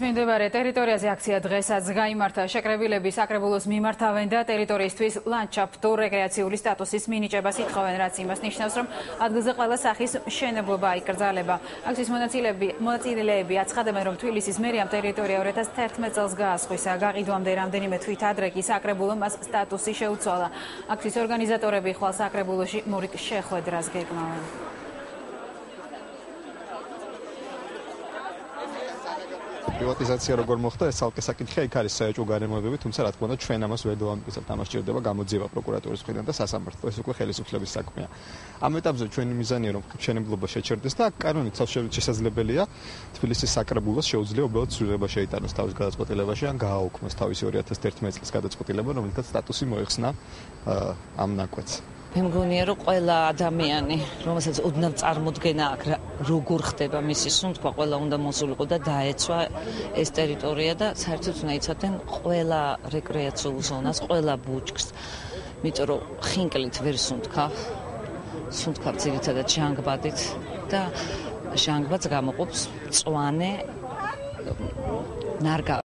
მიმდებარე ტერიტორიაზე აქცია დღესაც გაიმართა შეკრებილების აკრებულოს მიმართავენ და ტერიტორიისთვის ლანდშაფტურ რეკრეაციული სტატუსის მინიჭებას ითხოვენ, რაც იმას ნიშნავს, რომ ადგილზე ყველა სახის მშენებლობა იკრძალება. აქციის მონაწილეები მონაწილეები აცხადებენ, რომ თბილისის მერიამ ტერიტორია 2011 წელს გაასხვისა. გაყიდვამდე რამდენიმე თვით ადრე კი საკრებულო მას სტატუსი შეუცვალა. აქციის ორგანიზატორები ხვალ საკრებულოში მორიგ შეხვედრას გეკმავენ. პრივატიზაცია როგორ მოხდა ეს ალკე საკითხია იქ არის საერთო გარემოებები თუმცა რა თქმა უნდა ჩვენ ამას ვერ დავამტკიცებთ. ამას ჭირდება გამოძიება პროკურატურის მხრიდან და სასამართლო ეს უკვე ხელისუფლების საქმეა. ამ ეტაპზე ჩვენი მიზანია რომ შენებლობა შეჩერდეს და კანონით შესაძლებელია თბილისის საკრებულოს შეუძლია უბრალოდ სრულება შეიტანოს თავის გადაწყვეტილებაში ან გააუქმოს თავისი 2011 წლის გადაწყვეტილება რომელთაც სტატუსი მოიხსნა ამ ნაკვეთს მე მგონია რომ ყველა ადამიანი რომელსაც ოდნავ წარმოქმნა აქვს როგორ ხდება მისი სუნთქვა ყველა უნდა მოსულიყო და დაეცვა ეს ტერიტორია და საერთოდ უნდა იცოდნენ ყველა რეკრეაციულ ზონას ყველა ბუჩქს. იმიტომ რომ ხინკლით ვერ სუნთქა. სუნთქა ძირითადად ჟანგბადით და ჟანგბადს გამოყოფს წვანე ნარგა